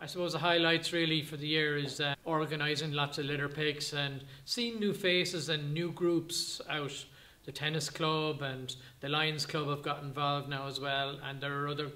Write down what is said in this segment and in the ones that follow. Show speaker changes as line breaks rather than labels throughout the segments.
I suppose the highlights really for the year is uh, organising lots of litter picks and seeing new faces and new groups out. The tennis club and the Lions Club have got involved now as well, and there are other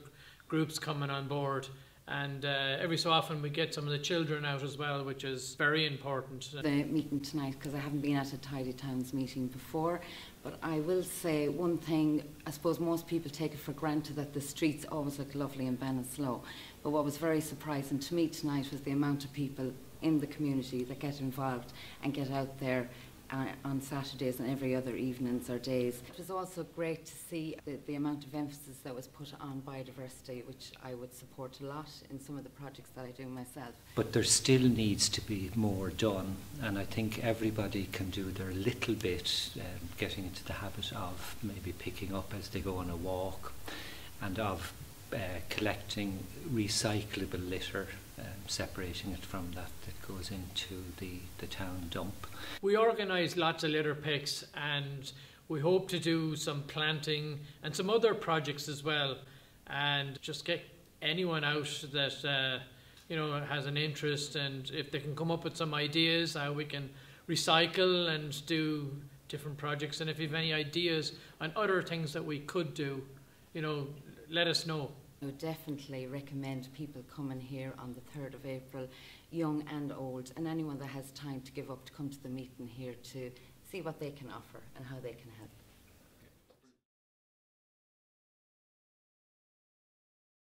groups coming on board. And uh, every so often we get some of the children out as well, which is very important.
The meeting tonight, because I haven't been at a Tidy Towns meeting before, but I will say one thing, I suppose most people take it for granted that the streets always look lovely in Ballinasloe. But what was very surprising to me tonight was the amount of people in the community that get involved and get out there on Saturdays and every other evenings or days. It was also great to see the, the, amount of emphasis that was put on biodiversity, which I would support a lot in some of the projects that I do myself.
But there still needs to be more done, and I think everybody can do their little bit, um, getting into the habit of maybe picking up as they go on a walk, and of uh, collecting recyclable litter, separating it from that that goes into the, the town dump.
We organise lots of litter picks and we hope to do some planting and some other projects as well and just get anyone out that uh, you know has an interest and if they can come up with some ideas how we can recycle and do different projects and if you have any ideas on other things that we could do you know let us know.
I would definitely recommend people coming here on the 3rd of April, young and old, and anyone that has time to give up to come to the meeting here to see what they can offer and how they can help.